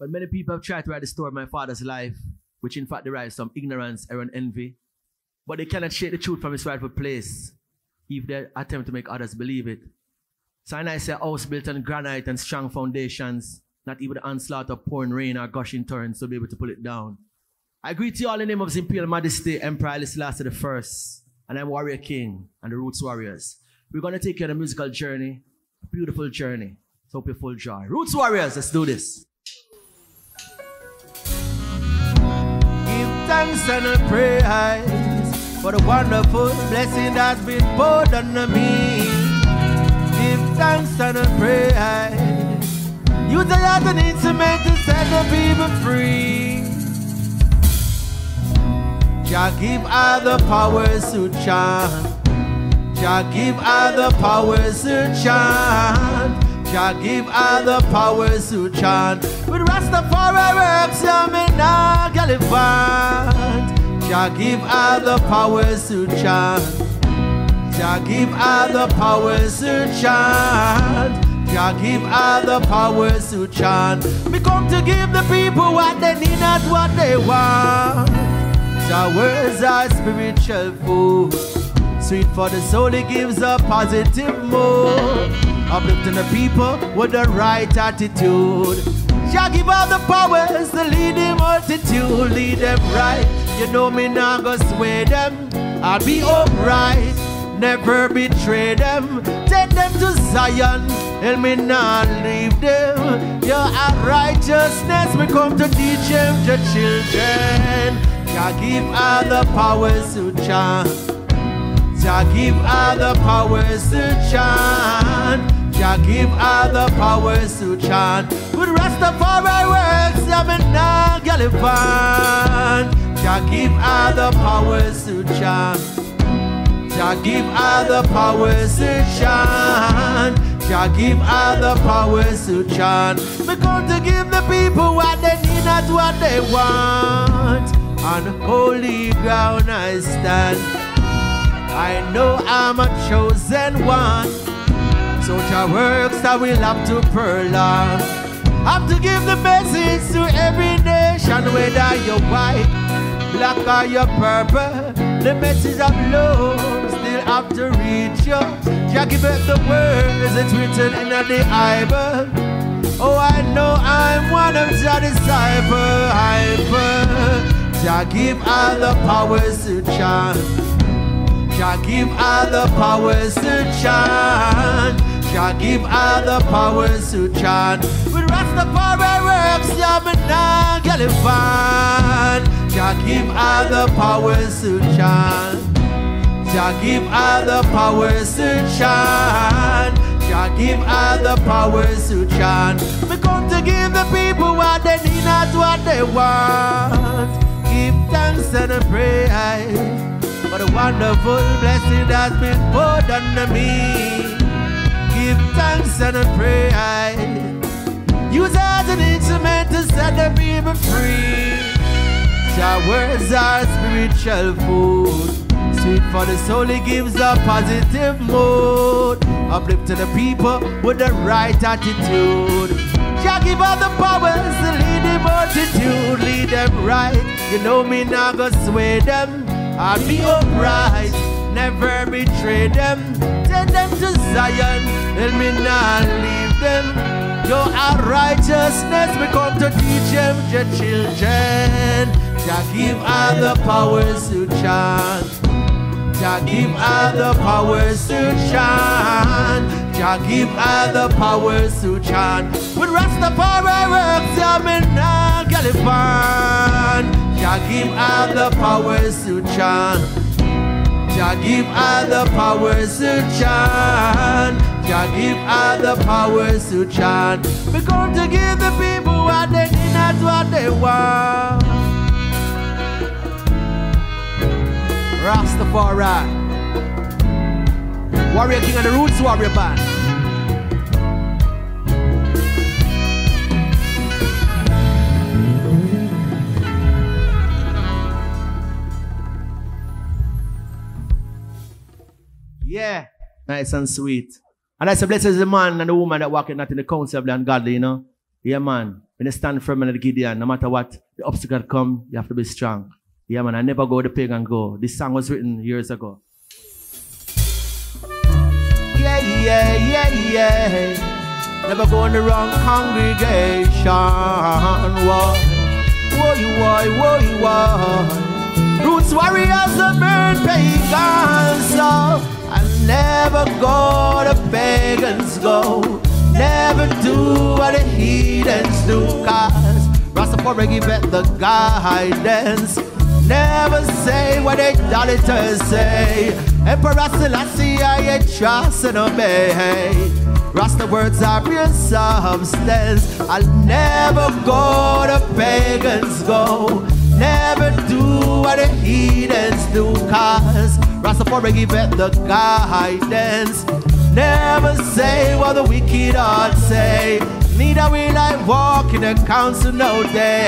But many people have tried to write the story of my father's life, which in fact derives from ignorance, error, and envy. But they cannot shake the truth from its rightful place if they attempt to make others believe it. So I say a house built on granite and strong foundations, not even the onslaught of pouring rain or gushing torrents to be able to pull it down. I greet you all in the name of His Imperial Majesty, Emperor Haile Selassie I, and I'm Warrior King and the Rootz Warriors. We're going to take you on a musical journey, beautiful journey. So hope you full joy. Rootz Warriors, let's do this. Thanks and praise for the wonderful blessing that's been poured on me. Give thanks and praise. Use the art and instrument to set the people free. Jah give the powers to chant. Jah give the powers to chant. Jah give the powers to chant. With Rastafari works, I'm in a Gallivant. Jah give all the powers to chant. Jah give all the powers to chant. Jah give all the powers to chant. Me come to give the people what they need, not what they want. Jah words are spiritual food. Sweet for the soul, it gives a positive mood. Uplifting the people with the right attitude. Jah give all the powers to lead the multitude, lead them right. You know me not go sway them. I'll be upright, never betray them. Take them to Zion, and me not leave them. Your righteousness, we come to teach them to children. Jah give all the powers to chant. Jah give all the powers to chant. Jah give all the powers to chant. With Rastafari works, I'm a Gallivant. Jah give all the powers to chant. Jah give all the powers to chant. Jah give all the powers to chant. We come to give the people what they need, not what they want. On holy ground I stand. I know I'm a chosen one. So Jah works that will have to prolong. Have to give the message to every nation, whether you're white, black or you're purple. The message of love still have to reach you. Jah give it the words it's written in the Bible. Oh, I know I'm one of Jah disciple. Hyper. Jah give all the powers to chant. Jah give all the powers to chant. Jah give all the powers to chant. With Rastafari works, yeah, me nah Gallivant. Jah give all the powers to chant. Jah give all the powers to chant. Jah give all the powers to chant. We come to give the people what they need, not what they want. Give thanks and praise for the wonderful blessing that's been poured on me. Give thanks and praise. Use as an instrument to set the people free. Your words are spiritual food. Sweet for the soul, it gives a positive mood. Uplift to the people with the right attitude. Jah give all the powers to lead the multitude, lead them right. You know me not go sway them. I'll be upright, never betray them. Take them to Zion, and me not leave them. Your righteousness, we come to teach them, your children. Jah give all the powers to chant. Jah give all the powers to chant. Jah give all the powers to chant. With Rastafari works, I'm in Gallivant. Jah give all the powers to chant. Jah give the powers to chant. Jah give the powers to chant. We're going to give the people what they need, not what they want. Rastafari. Warrior King and the Rootz Warrior Band. Yeah, nice and sweet. And I say, blessed is the man and the woman that walk not in the counsel of the ungodly, you know. Yeah, man. When you stand firm in the Gideon, no matter what the obstacle come, you have to be strong. Yeah, man. I never go the pagan go. This song was written years ago. Yeah, yeah, yeah, yeah. Never go in the wrong congregation. Why, whoa, you why. Rootz warriors and burn pagans. Never go to pagans go. Never do what the heathens do, cause Rastafari give it the guidance. Never say what the idolaters say. Emperor Selassie, I trust and obey. Rasta words are pure substance. I'll never go to pagans go. Never do what the heathens do, cause Rastafari give it the guidance. Never say what the wicked heart say. Neither will I walk in the council no day.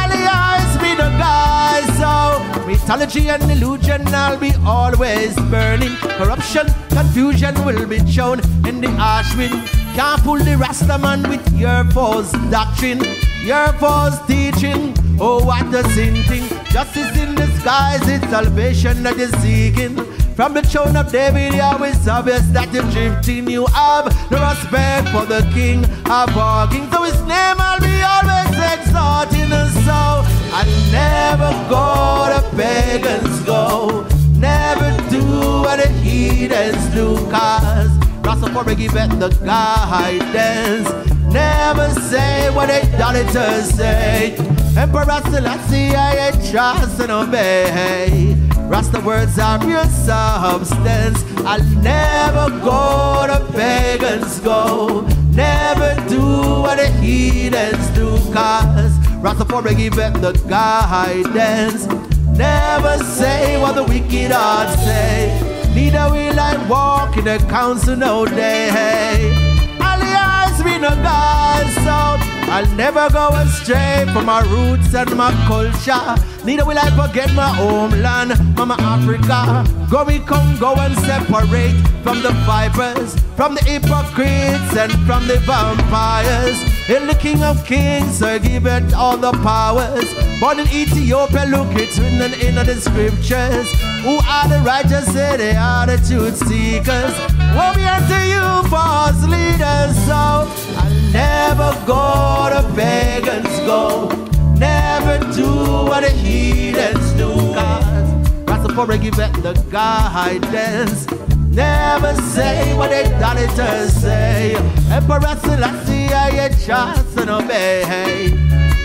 Alliance be the guy, so mythology and illusion I'll be always burning. Corruption, confusion will be shown in the ashwind. Can't pull the Rasta man with your false doctrine, your false teaching. Oh, what a sin thing. Justice in disguise, it's salvation that is seeking. From the throne of David, always obvious that you're drifting. You have no respect for the King of all kings. So his name I'll be always exalting. And so I never go to pagans go. Never do what the heathens do. Cause Rastafari give it the guidance. Never say what the idolaters say. Emperor Selassie, I trust and obey. Rasta words are pure substance. I'll never go to pagans go. Never do what the heathens do. Cause Rastafari give it the guidance. Never say what the wicked heart say. Neither will I walk in the council no day. Alliance be no God, so I'll never go astray from my roots and my culture. Neither will I forget my homeland, Mama Africa. Go we come, go and separate from the vipers, from the hypocrites and from the vampires. In the King of Kings, I give it all the powers. Born in Ethiopia, look, it's written in the scriptures. Who are the righteous? Say they are the truth seekers. Woe be unto you, false leaders. So I'll never go to pagans go. Never do what the heathens do. Cause Rastafari give it the guidance. Never say what the idolaters say. Emperor Selassie, I trust and obey.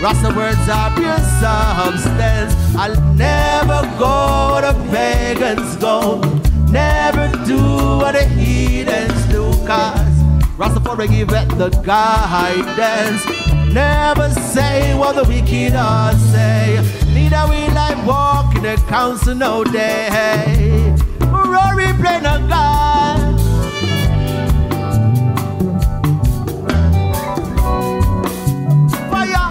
Rasta words are pure substance. I'll never go to pagans go. Never do what the heathens do. Cause Rastafari give it the guidance. Never say what the wicked are say. Neither will I walk in the council no day. Rory play no God. Fire.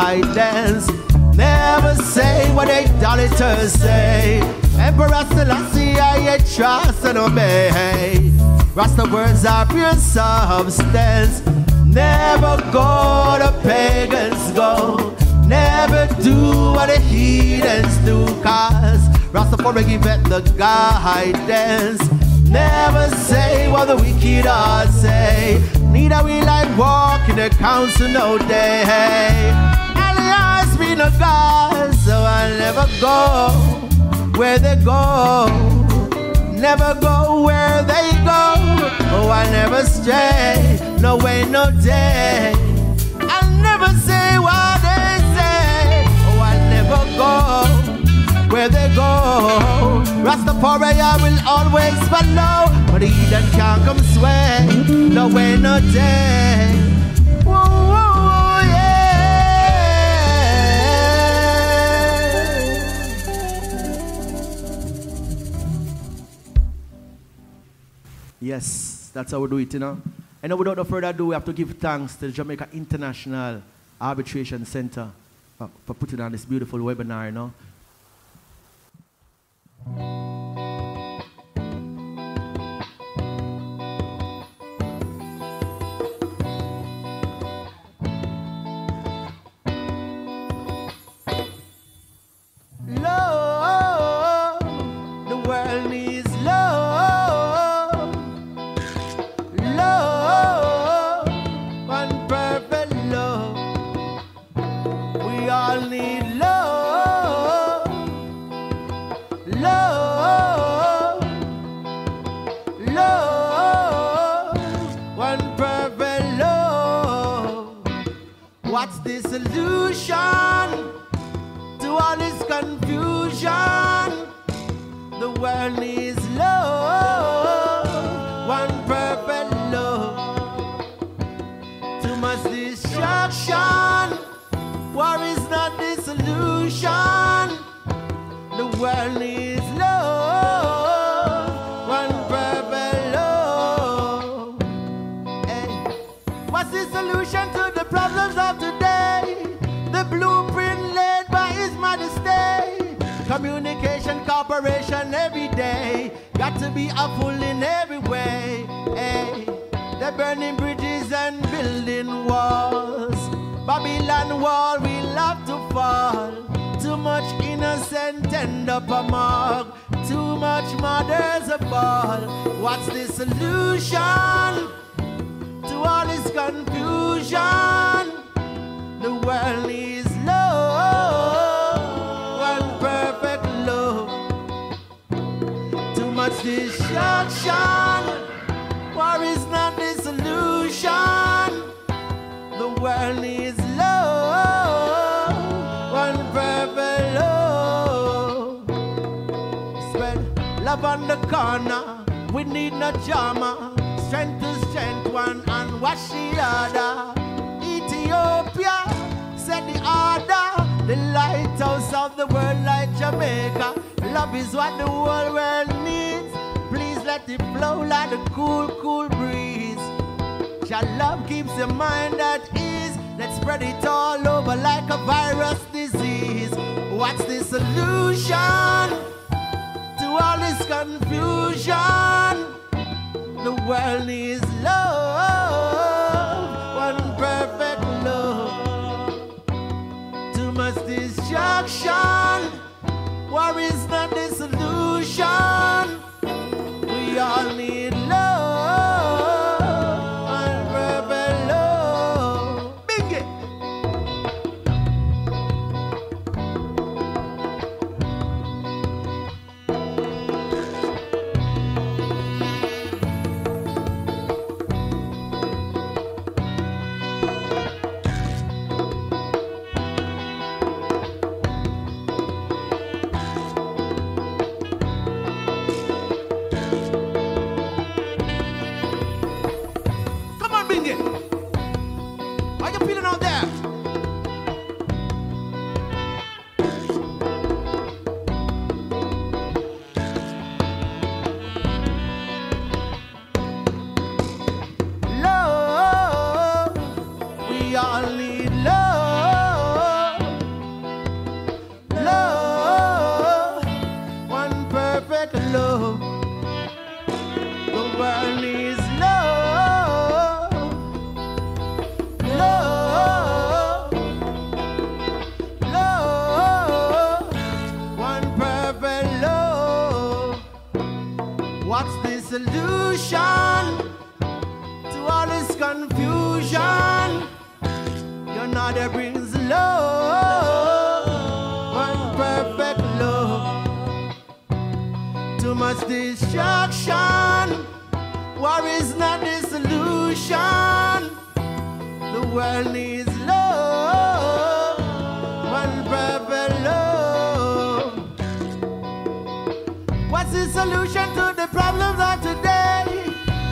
Guidance. Never say what idolaters say. Emperor Selassie, I trust and obey. Rasta words are pure substance. Never go to pagans go. Never do what the heathens do. Cause Rastafari give it the guidance. Never say what the wicked are say. Neither will I walk in the council no day. Asked me no God, so I'll never go where they go. Never go where they go. Oh, I never stray, no way, no day. I never say what they say. Oh, I never go where they go. Rastafari I will always follow, but he that can't come sway, no way, no day. Yes, that's how we do it, you know. And without further ado, we have to give thanks to the Jamaica International Arbitration Center for putting on this beautiful webinar, you know. What's the solution to the problems of today? The blueprint laid by His Majesty. Communication, cooperation every day. Got to be full in every way. Hey. They're burning bridges and building walls. Babylon wall will have to fall. Too much innocent end up a mark. Too much mother's a ball. What's the solution? All this confusion. The world love, one perfect love. Too much distraction, war is not the solution. The world love, one perfect love. Spread love on the corner. We need no drama. Strength to strength, one and wash the other. Ethiopia set the order. The lighthouse of the world like Jamaica. Love is what the whole world needs. Please let it flow like a cool, cool breeze. Your love keeps your mind at ease. Let's spread it all over like a virus disease. What's the solution to all this confusion? The world needs love, one perfect love. Too much distraction, war not the solution. We all need world needs love, one perfect love. What's the solution to the problems of today?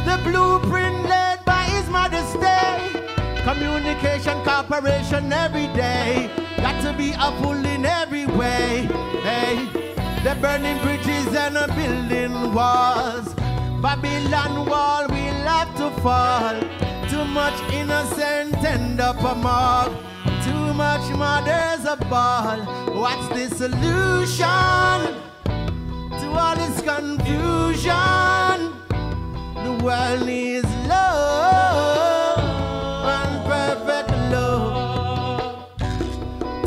The blueprint led by His Mother's. Communication, cooperation every day. Got to be a pull in every way. Hey, they're burning bridges and a building walls. Babylon wall will have to fall. Too much innocent end up a mob. Too much mother's a ball. What's the solution to all this confusion? The world needs love, and perfect love.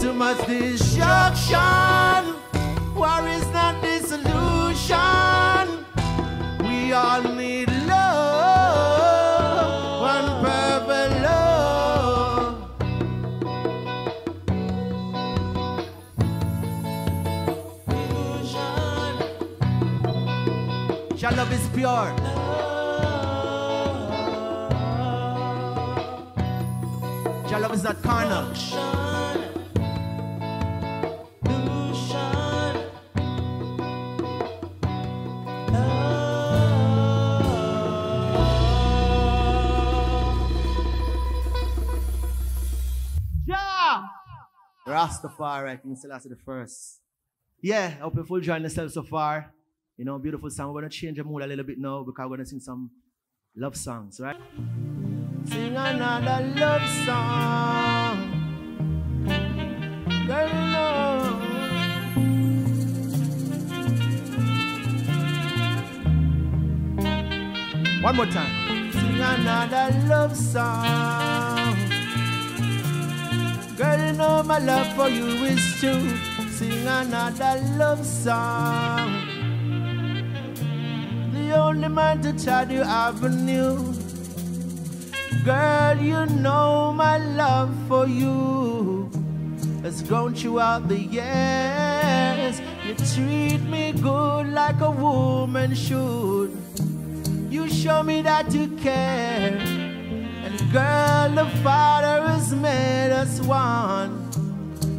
Too much destruction, war is not the solution. We all Your love is pure. Your love is not carnal. Rastafari, King Selassie the first. Yeah, I hope you full join yourself so far. You know, beautiful song. We're gonna change the mood a little bit now because we're gonna sing some love songs, right? Sing another love song. Girl, know. One more time. Sing another love song. Girl, you know my love for you is true. Sing another love song. The only man to chart your avenue. Girl, you know my love for you has grown throughout the years. You treat me good like a woman should. You show me that you care. And girl, the Father has made us one.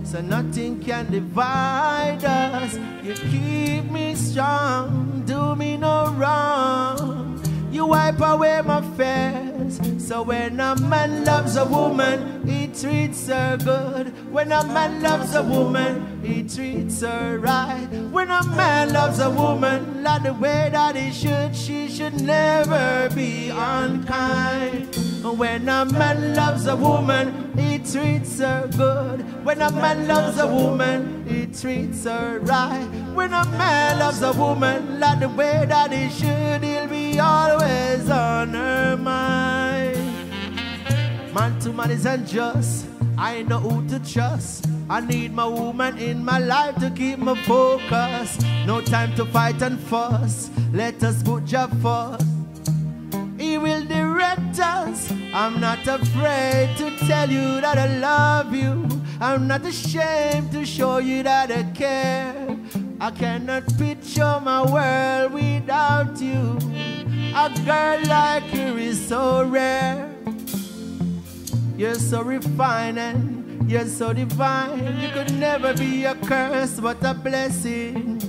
So nothing can divide us. You keep me strong, do me no wrong. You wipe away my fears. So when a man loves a woman, he treats her good. When a man loves a woman, he treats her right. When a man loves a woman, like the way that he should, she should never be unkind. When a man loves a woman, he treats her good. When a man loves a woman, he treats her right. When a man loves a woman, like the way that he should, he'll be always on her mind. Man to man is unjust. I know who to trust. I need my woman in my life to keep my focus. No time to fight and fuss. Let us put Jah first. He will direct us. I'm not afraid to tell you that I love you. I'm not ashamed to show you that I care. I cannot picture my world without you. A girl like you is so rare. You're so refined and you're so divine. You could never be a curse but a blessing.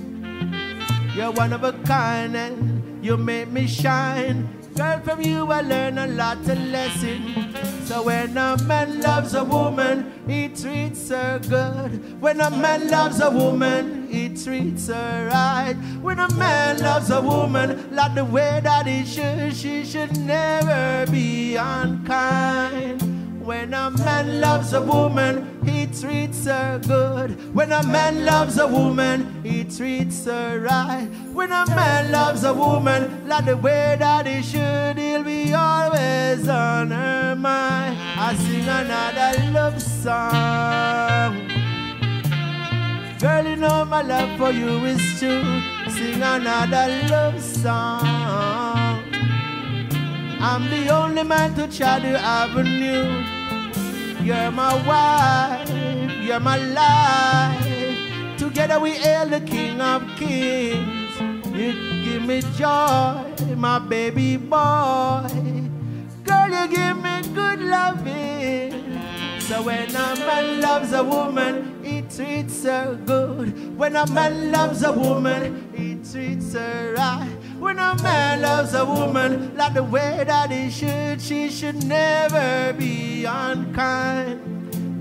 You're one of a kind and you make me shine. Girl, from you I learn a lot of lessons. So when a man loves a woman, he treats her good. When a man loves a woman, he treats her right. When a man loves a woman, like the way that he should, she should never be unkind. When a man loves a woman, he treats her good. When a man loves a woman, he treats her right. When a man loves a woman, like the way that he should, he'll be always on her mind. I sing another love song. Girl, you know my love for you is true. Sing another love song. I'm the only man to try the avenue. You're my wife, you're my life. Together we hail the King of Kings. You give me joy, my baby boy. Girl, you give me good loving. So when a man loves a woman, he treats her good. When a man loves a woman, he treats her right. When a man loves a woman like the way that he should, she should never be unkind.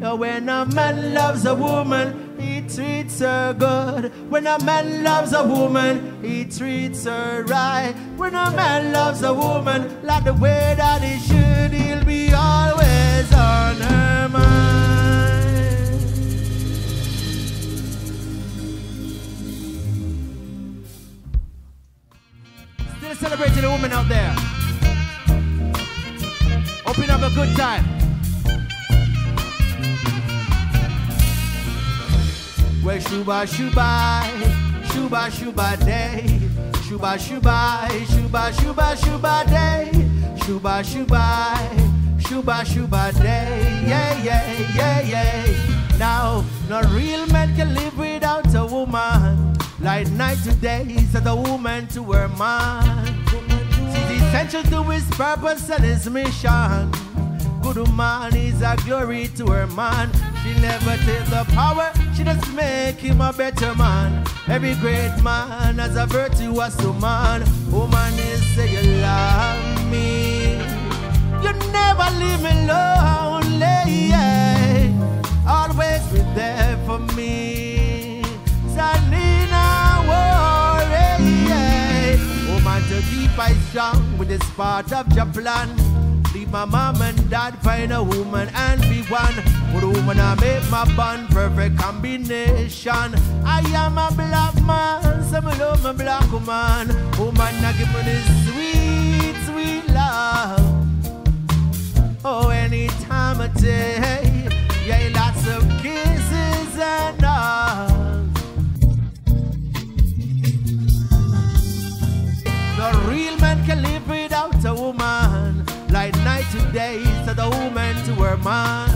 When a man loves a woman, he treats her good. When a man loves a woman, he treats her right. When a man loves a woman like the way that he should, he'll be the out there. Hoping have a good time. Well, shuba shuba, shuba shuba day, shuba shuba, shuba shuba shuba day, shuba shuba, shuba shuba day, yeah yeah yeah yeah. Now, no real man can live without a woman. Like night to day, he's a woman to her man. Essential to his purpose and his mission. Good woman is a glory to her man. She never takes the power, she just make him a better man. Every great man has a virtuous woman. Woman is say you love me. You never leave me lonely. Yeah. Always be there for me. To strong with this part of your plan. Leave my mom and dad, find a woman and be one. With a woman I make my bond, perfect combination. I am a black man, so I love my black woman. Woman, I give me this sweet, sweet love. Oh, any time of day, yeah, lots of kisses and hugs. The real man can live without a woman like night to day, so the woman to her man.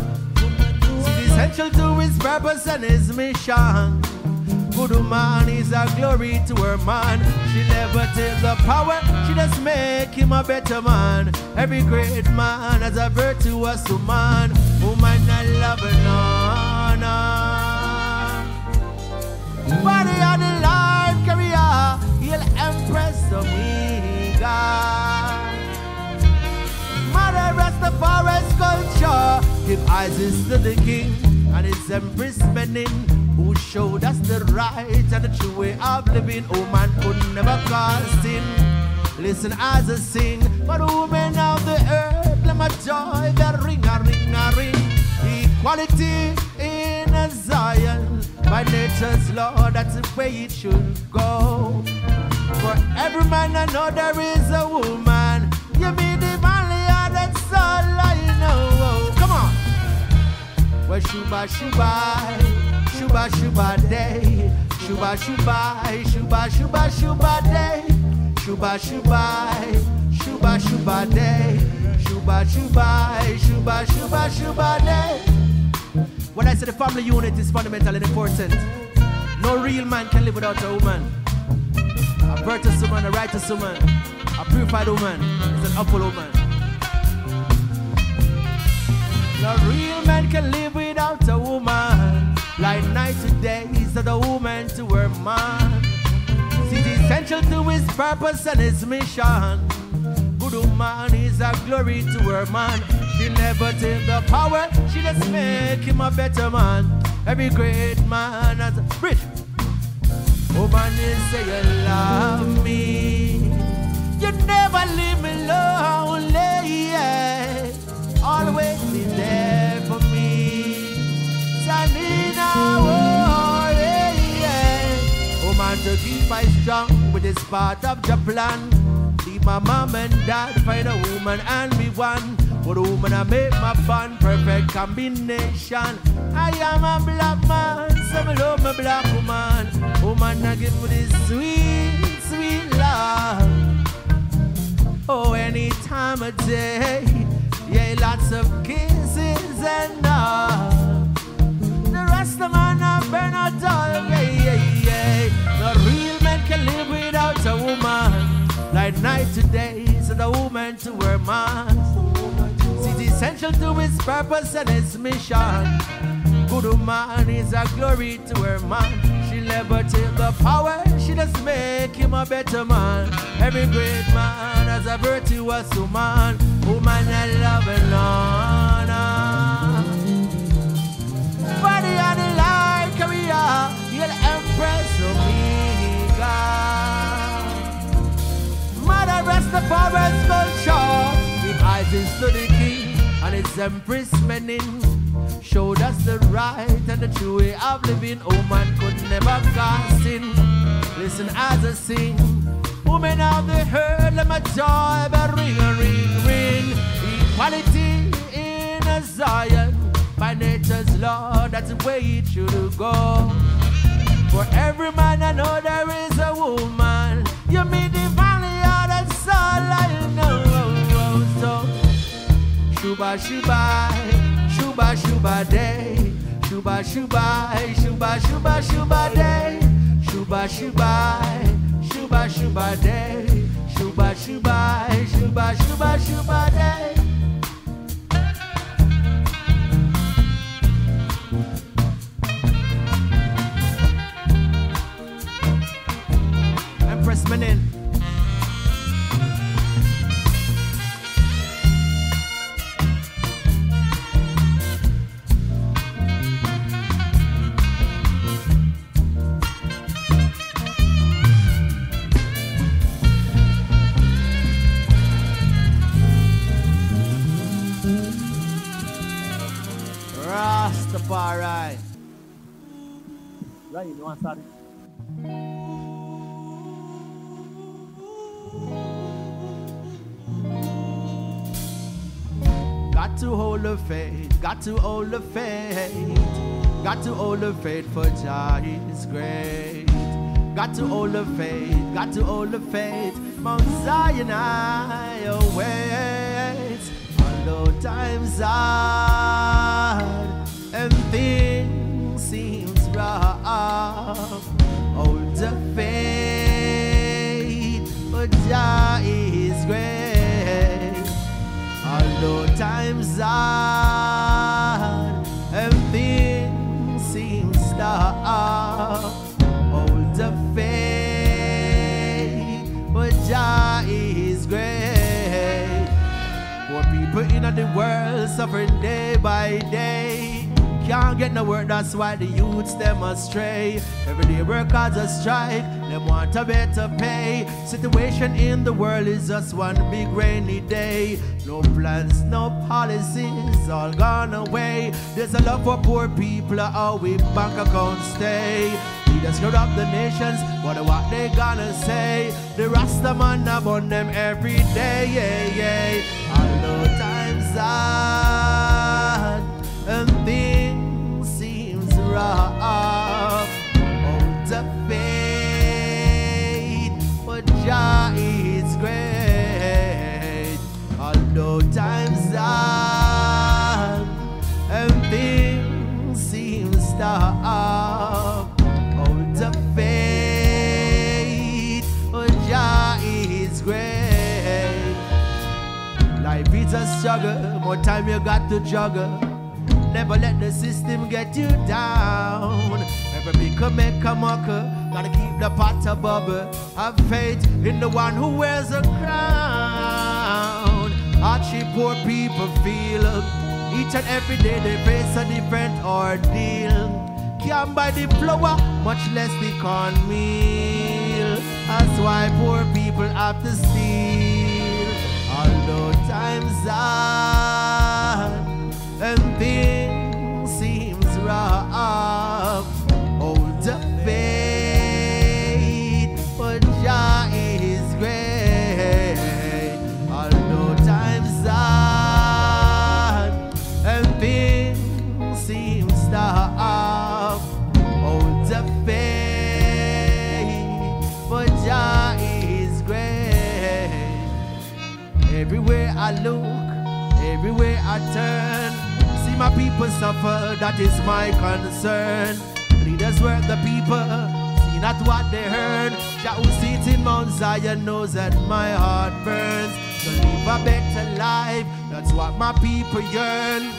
She's essential to his purpose and his mission. Good woman is a glory to her man. She never takes the power, she just make him a better man. Every great man has a virtuous woman. Woman I love her, no, no. Body he'll impress me, God. Mother Rastafari's culture. Give Isis to the king and his empress Menen, who showed us the right and the true way of living. Oh man could never cause sin. Listen as I sing, but women of the earth, let my joy that ring a ring a ring. Equality in a Zion, by nature's law, that's the way it should go. For every man I know there is a woman. You mean the valley, that's all I know. Come on. Well, shuba shuba, shuba shuba day, shuba shuba, shuba shuba shuba day, shuba shuba, shuba shuba day, shuba shuba, shuba shuba shuba day. When I say the family unit is fundamental and important, no real man can live without a woman. A virtuous woman, a righteous woman, a purified woman is an upper woman. No real man can live without a woman. Like night to day, so the woman to her man. She's essential to his purpose and his mission. Good woman is a glory to her man. She never take the power, she just make him a better man. Every great man has a rich woman is say you love me. You never leave me lonely. Yeah. Always be there for me. Sanina, oh, yeah, oh, yeah. Woman to keep strong with this part of the plan. Leave my mom and dad, find a woman and be one. For a woman I make my fun, perfect combination. I am a black man, so I love my black woman. Woman I give me this sweet, sweet love. Oh, any time of day, Yeah, lots of kisses and all. The rest of man are burn out all. Yeah, yeah, yeah. The real man can live without a woman. Like night to day, so the woman to her man. Essential to his purpose and his mission. Good woman is a glory to her man. She never take the power, she just make him a better man. Every great man has a virtuous woman, woman I love and honor. Body on the line, career, you'll empress Omega. Mother Rastafari's culture, with eyes to the and his empress Menen showed us the right and the true way of living. Oh man could never cast sin. Listen as I sing. Women of the herd, let my joy but ring ring, ring. Equality in a Zion. By nature's law, that's the way it should go. For every man I know there is a woman. You meet Shuba Shuba. Shuba Shuba Day. Shuba Shuba, Shuba Shuba Shuba Day. Shuba Shuba, Shuba Shuba Day. Shuba Shuba, Shuba Shuba Shuba Day. Empress Menen. You want to start Got to hold the faith, got to hold the faith, got to hold the faith for Jah is great. Got to hold the faith, got to hold the faith, Mount Zion I await. Although times rough, hold the world suffering day by day. Can't get no work, that's why the youths them astray. Every day workers a strike, them want a better pay. Situation in the world is just one big rainy day. No plans, no policies, all gone away. There's a love for poor people, how we bank accounts stay. Leaders screw up the nations, wonder what they gonna say. The Rasta man upon them every day, yeah, yeah. Although times hard rough, hold the faith, but Jah is great. Although times hard and things seems tough, hold the faith, but Jah is great. Life is a struggle, more time you got to juggle. Never let the system get you down. Never become a mucker, gotta keep the pot a bubble. Have faith in the one who wears a crown. Archie poor people feel each and every day they face a different ordeal. Can't buy the flour, much less the cornmeal. That's why poor people have to steal. Although times hard turn. See my people suffer, that is my concern. Leaders work the people, see not what they heard. Jah who sits in Mount Zion knows that my heart burns. To live a better life, that's what my people yearn.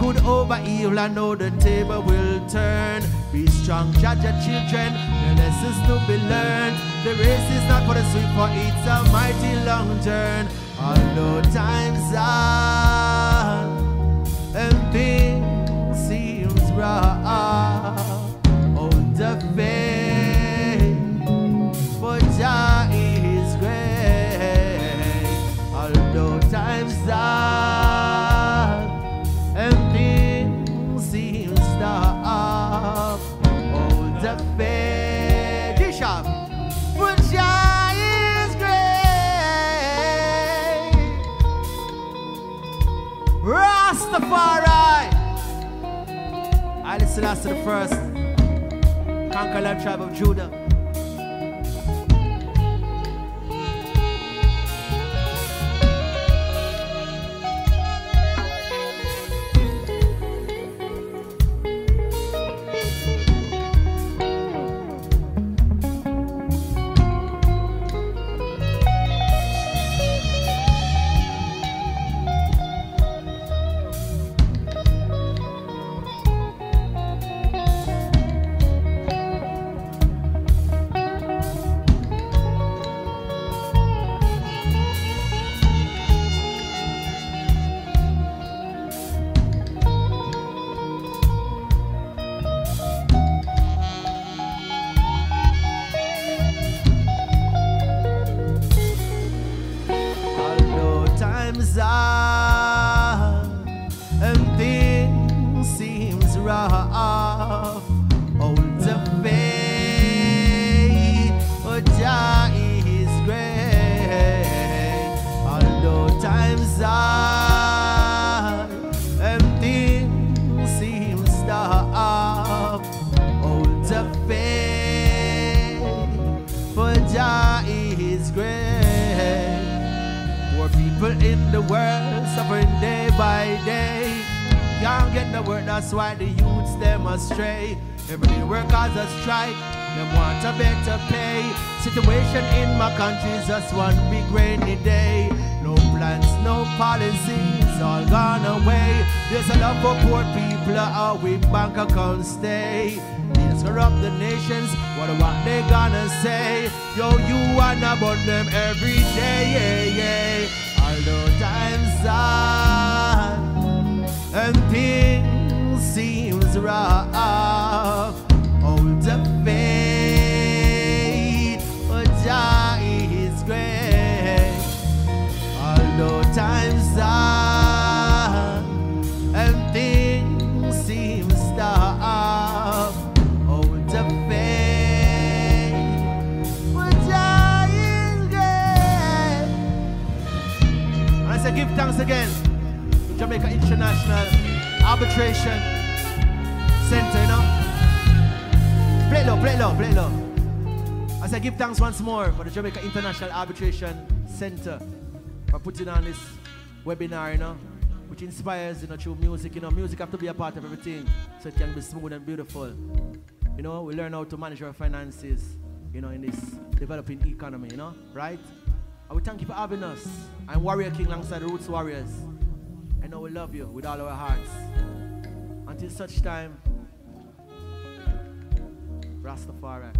Good over evil, I know the table will turn. Be strong, judge your children, the lessons to be learned. The race is not for the swift, for it's a mighty long journey. Although times are and things seems rough, hold oh, the To the first conquer the tribe of Judah. Just one big rainy day. No plans, no policies, all gone away. There's a love for poor people, how we bank accounts stay. Leaders corrupt the nations, what what they gonna say? Yo, you wanna burn them every day, yeah, yeah. Although times are and things seems rough, hold the faith, thanks again to Jamaica International Arbitration Center, you know. Play low, play low, play low. I say, give thanks once more for the Jamaica International Arbitration Center for putting on this webinar, you know, which inspires, you know, through music. You know, music have to be a part of everything so it can be smooth and beautiful. You know, we learn how to manage our finances, you know, in this developing economy, you know, right? I would thank you for having us. I'm Warrior King alongside the Rootz Warriors. I know we love you with all our hearts. Until such time, Rastafari.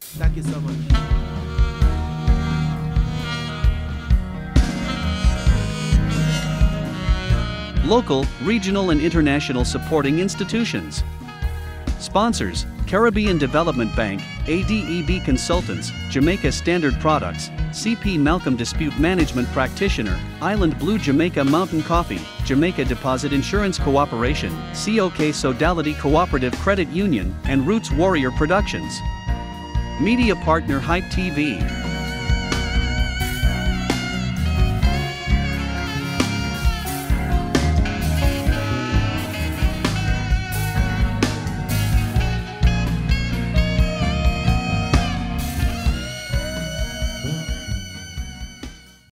Thank you so much. local, regional, and international supporting institutions. Sponsors Caribbean Development Bank, ADEB Consultants, Jamaica Standard Products, CP Malcolm Dispute Management Practitioner, Island Blue Jamaica Mountain Coffee, Jamaica Deposit Insurance Corporation, COK Sodality Cooperative Credit Union, and Rootz Warrior Productions. Media partner Hype TV.